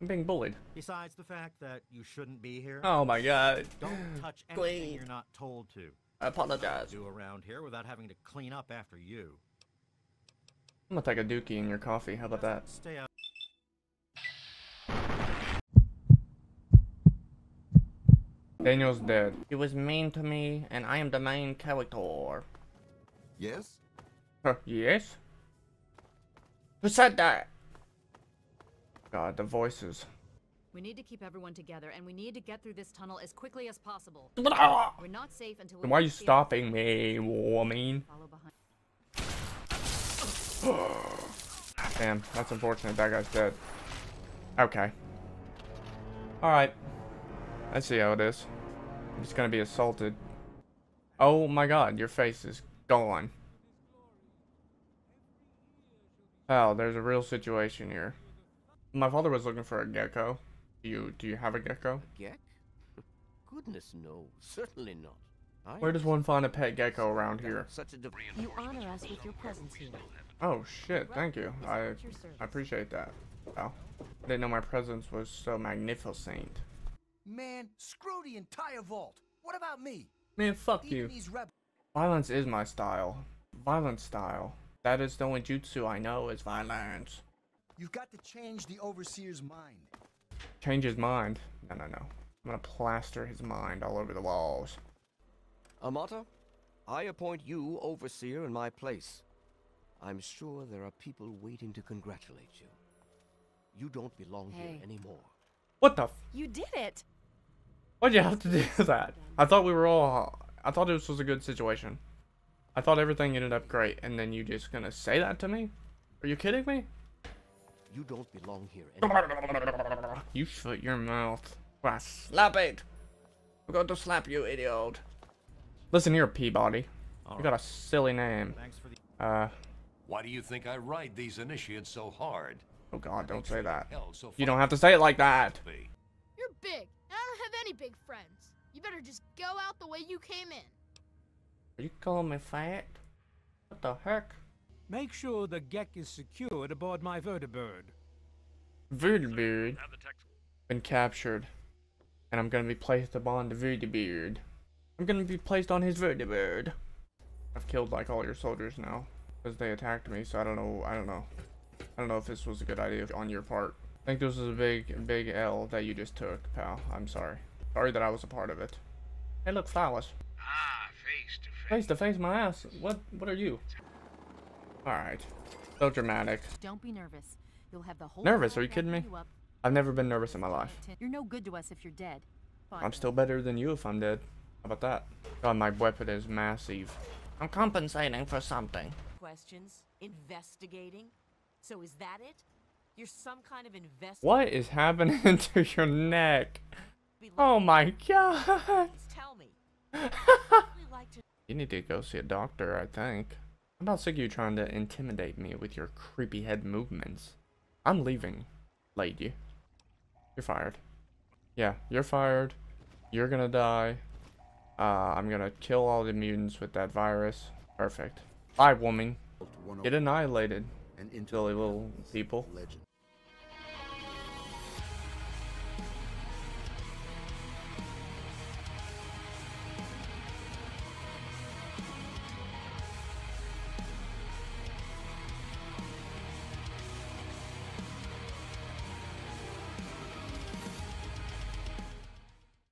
I'm being bullied. Besides the fact that you shouldn't be here, Oh my god. don't touch anything Please. you're not told to. I apologize. Do around here without having to clean up after you. I'm gonna take a dookie in your coffee. How about that? Stay out. Daniel's dead. He was mean to me, and I am the main character. Yes? Huh, yes? Who said that? God, the voices. We need to keep everyone together, and we need to get through this tunnel as quickly as possible. We're not safe until why are you stopping me, woman? Damn, that's unfortunate. That guy's dead. Okay. Alright. I see how it is. I'm just gonna be assaulted. Oh my god, your face is gone. Hell, there's a real situation here. My father was looking for a gecko. Do you do you have a gecko? Geck? Goodness no, certainly not. I Where does one find a pet gecko around here? Such a div- You honor us with your presence here. Oh shit, thank you. I At your service. I appreciate that. Wow. I didn't know my presence was so magnificent. Man, screw the entire vault. What about me? Man, fuck Even you. Violence is my style. Violent style. That is the only jutsu I know is violence. You've got to change the overseer's mind. Change his mind. No, no, no. I'm gonna plaster his mind all over the walls. Amata, I appoint you overseer in my place. I'm sure there are people waiting to congratulate you. You don't belong Hey. here anymore. What the? F You did it! Why'd you have to do that? I thought we were all. I thought this was a good situation. I thought everything ended up great, and then you just gonna say that to me? Are you kidding me? You don't belong here anymore. You shut your mouth. Ah, slap it. I'm going to slap you, idiot. Listen here, Peabody. You got a silly name. Thanks for the. Uh, Why do you think I ride these initiates so hard? oh god, don't say that. So You don't have to say it like that. You're big, and I don't have any big friends. You better just go out the way you came in. Are you calling me fat? What the heck? Make sure the G.E.C.K. is secured aboard my vertibird. Vertibird. Been captured. And I'm gonna be placed upon the Vertibird. I'm gonna be placed on his Vertibird. I've killed like all your soldiers now. Because they attacked me, so I don't know, I don't know. I don't know if this was a good idea on your part. I think this was a big, big L that you just took, pal. I'm sorry. Sorry that I was a part of it. Hey look, flowers. Ah, face to face. Face to face my ass. What, what are you? Alright. So dramatic. Don't be nervous. You'll have the whole Nervous? Are you kidding me? you. I've never been nervous in my life. You're no good to us if you're dead. Fine. I'm still better than you if I'm dead. How about that? God, my weapon is massive. I'm compensating for something. Questions? Investigating? So is that it? You're some kind of investigator? What is happening to your neck? Oh my god! Tell me. You need to go see a doctor, I think. I'm about sick of you trying to intimidate me with your creepy head movements. I'm leaving, lady. You're fired. Yeah, you're fired. You're gonna die. Uh, I'm gonna kill all the mutants with that virus. Perfect. Bye, woman. Get annihilated, And into silly little people. legend.